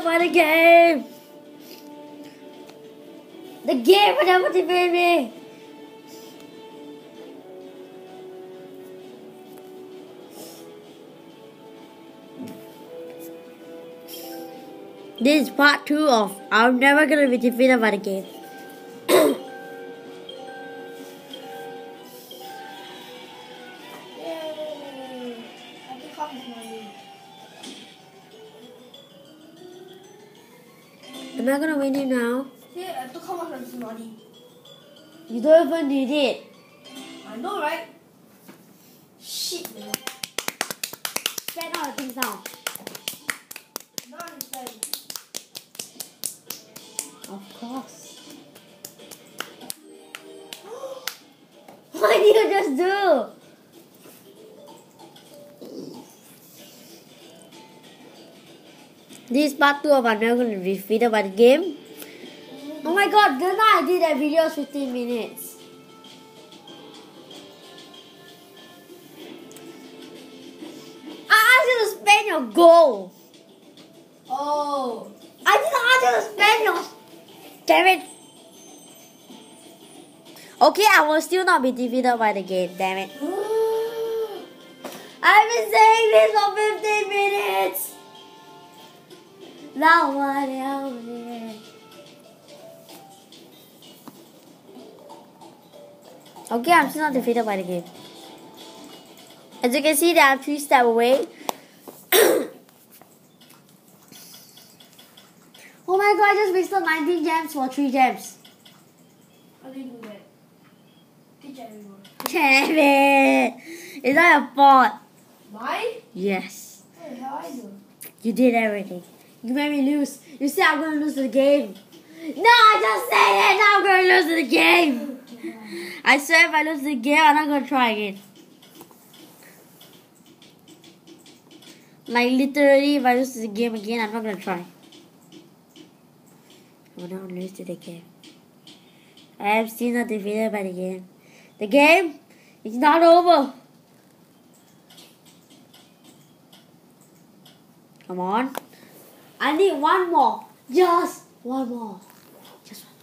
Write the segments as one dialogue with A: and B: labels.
A: by the game. The game will never defeat me. This is part two of I'm never gonna be defeated by the game. Am I gonna win it now?
B: Yeah, I took how much of this money?
A: You don't even need it.
B: I know, right? Shit, man.
A: Spend all the things now.
B: Now I'm spending.
A: Of course. What did you just do? This part 2 of never going to be defeated by the game. Oh my god, then I did that video 15 minutes. I asked you to spend your goal.
B: Oh.
A: I didn't ask you to spend your. Damn it. Okay, I will still not be defeated by the game, damn it. I've been saying this for 15 minutes. Now what else? Okay, I'm still not defeated by the game. As you can see, that I'm three steps away. oh my god, I just wasted 19 gems for 3 gems.
B: How do you do that? Teach everyone.
A: Damn it! Is that your fault?
B: Why?
A: Yes.
B: The hell I do?
A: You did everything. You made me lose. You said I'm gonna lose the game. No, I just said it. Now I'm gonna lose the game. I said if I lose the game, I'm not gonna try again. Like literally, if I lose the game again, I'm not gonna try. I will not lose to the game. I am still not defeated by the game. The game is not over. Come on. I need one more. Just one more. Just one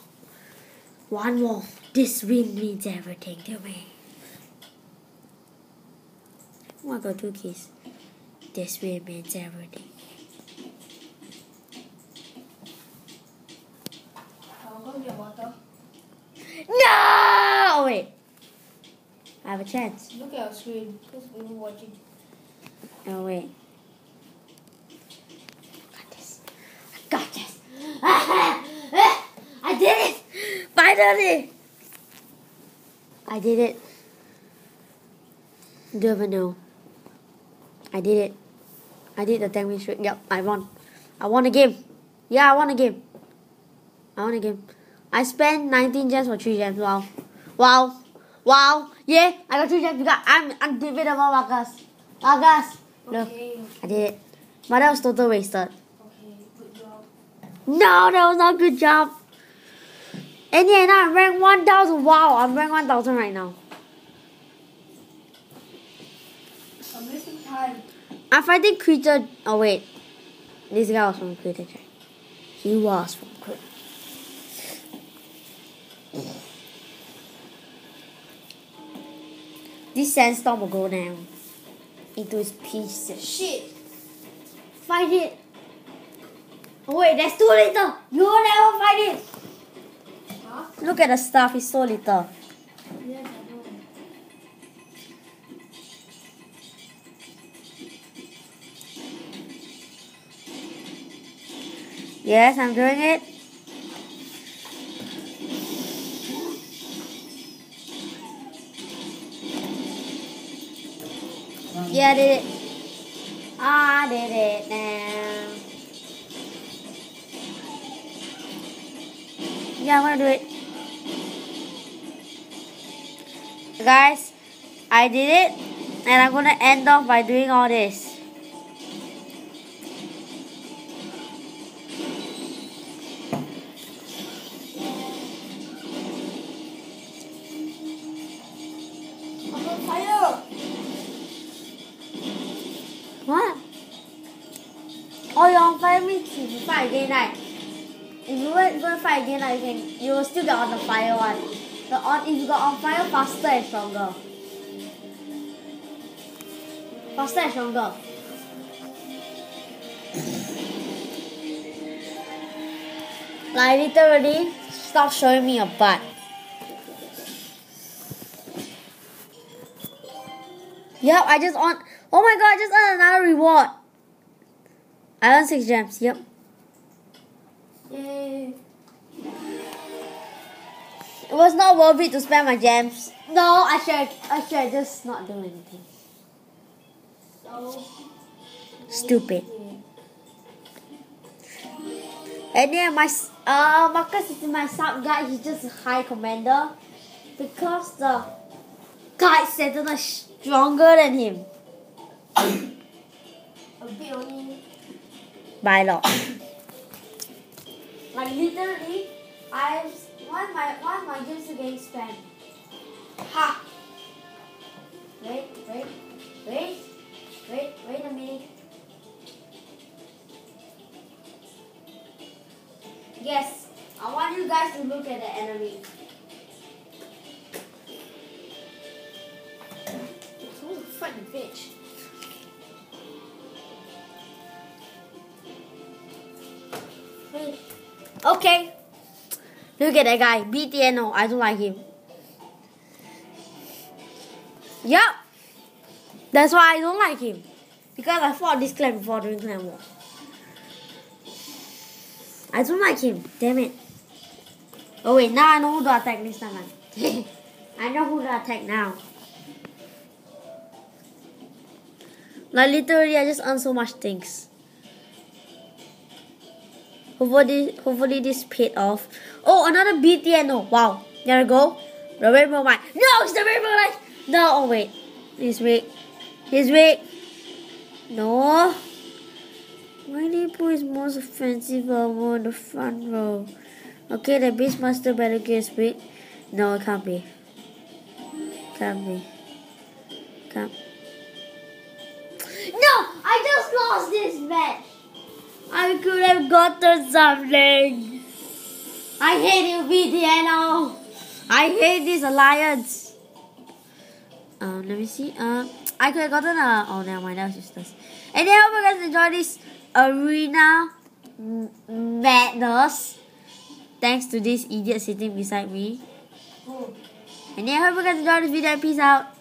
A: more. One more. This win means everything to me. Oh, I got two keys. This win means everything.
B: I'll go get water.
A: No! Oh, wait. I have a chance.
B: Look at our screen. Because we were watching.
A: Oh, wait. Got this. I got this. I did it! Finally! I did it. Do you even know? I did it. I did the 10 win streak. Yep, I won. I won a game. Yeah, I won a game. I won a game. I spent 19 gems for 3 gems. Wow. Wow. Wow. Yeah, I got 3 gems. Because I'm undefeatable, Marcus. Marcus. Look,
B: Okay.
A: I did it. But that was total wasted.
B: Okay. Good job.
A: No, that was not a good job. And yeah, now I'm ranked 1000. Wow, I'm ranked 1000 right now.
B: I'm wasting time.
A: I'm fighting creature. Oh, wait. This guy was from creature. Check. He was from creature. This sandstorm will go down into his pieces.
B: Shit.
A: Fight it. Oh, wait, there's too little. You will never fight it. Look at the stuff, it's so little.
B: Yes,
A: I'm doing it. Yeah, I did it. Ah, I did it now. Yeah, I'm gonna do it. Guys, I did it, and I'm gonna end off by doing all this.
B: I'm on fire.
A: What? Oh, you're on fire means if you fight again, right? If you went go and fight again, right, you can you will still get on the fire one. The on if you got on fire faster and stronger. Faster and stronger. Like literally, stop showing me your butt. Yep, I just on. Oh my god, I just earned another reward. I earned six gems. Yep.
B: Yay.
A: It was not worth it to spend my gems. No, I should. I should just not do anything.
B: So.
A: Stupid. And then my uh Marcus is my sub guy. He's just a high commander because the guy center is stronger than him
B: A bit only.
A: by lot.
B: Like literally, I've of my one of my games against spam. Ha! Wait, wait, wait, wait, wait a minute. Yes, I want you guys to look at the enemy. Who's a fucking bitch? Wait.
A: Okay. Look at that guy. BTNO. I don't like him. Yup. That's why I don't like him. Because I fought this clan before during clan war. I don't like him. Damn it. Oh wait, now I know who to attack next time. I know who to attack now. Like literally, I just earn so much things. Hopefully, hopefully this paid off. Oh, another BTNO. Oh, wow. There we go. The rainbow mine. No, it's the rainbow mine. No, oh wait. He's weak. He's weak. No. Put his most offensive uh, armor in the front row? Okay, the Beastmaster better get weak. No, it can't be. Can't be. Can't. No! I just lost this match! I could have gotten something. I hate you, BTNO. I hate this alliance. Um, let me see. Uh, I could have gotten a. Oh, never mind. That was useless. And then I hope you guys enjoy this arena madness. Thanks to this idiot sitting beside me. And then I hope you guys enjoy this video. Peace out.